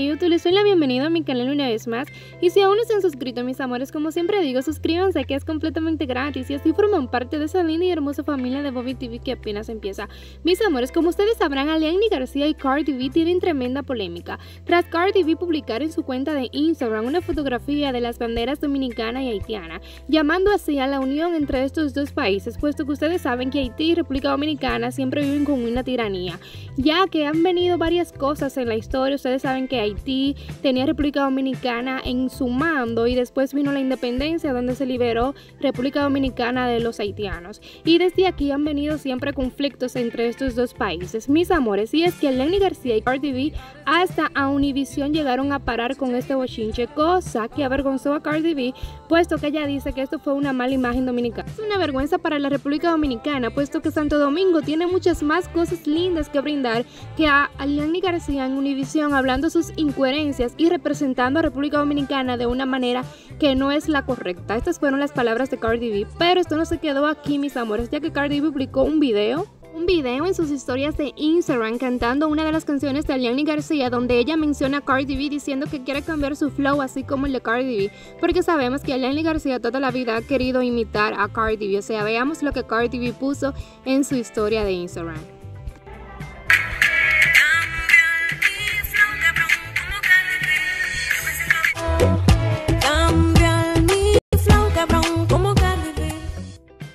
YouTube, les doy la bienvenida a mi canal una vez más. Y si aún no se han suscrito mis amores, como siempre digo, suscríbanse que es completamente gratis. Y así forman parte de esa linda y hermosa familia de Bobby TV que apenas empieza. Mis amores, como ustedes sabrán, Aliani García y Cardi B tienen tremenda polémica. Tras Cardi B publicar en su cuenta de Instagram una fotografía de las banderas dominicana y haitiana, llamando así a la unión entre estos dos países, puesto que ustedes saben que Haití y República Dominicana siempre viven con una tiranía, ya que han venido varias cosas en la historia Ustedes saben que Haití tenía República Dominicana en su mando y después vino la independencia donde se liberó República Dominicana de los haitianos. Y desde aquí han venido siempre conflictos entre estos dos países. Mis amores, y es que Lenny García y Cardi B hasta a Univision llegaron a parar con este bochinche, cosa que avergonzó a Cardi B, puesto que ella dice que esto fue una mala imagen dominicana. Es una vergüenza para la República Dominicana, puesto que Santo Domingo tiene muchas más cosas lindas que brindar que a Lenny García en Univision hablando sus incoherencias y representando a República Dominicana de una manera que no es la correcta. Estas fueron las palabras de Cardi B, pero esto no se quedó aquí, mis amores, ya que Cardi B publicó un video un video en sus historias de Instagram cantando una de las canciones de Aliani García donde ella menciona a Cardi B diciendo que quiere cambiar su flow así como el de Cardi B. Porque sabemos que Aliani García toda la vida ha querido imitar a Cardi B. O sea veamos lo que Cardi B puso en su historia de Instagram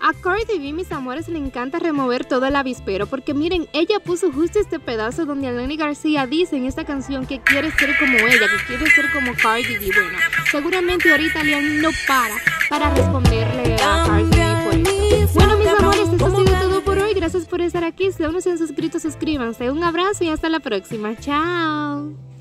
A Cardi B, mis amores, le encanta remover todo el avispero porque miren, ella puso justo este pedazo donde Alani García dice en esta canción que quiere ser como ella, que quiere ser como Cardi B. Bueno, seguramente ahorita Leon no para para responderle a Cardi B por eso. Bueno, mis amores, esto ha sido todo por hoy. Gracias por estar aquí. Si aún no se han suscrito, suscríbanse. Un abrazo y hasta la próxima. Chao.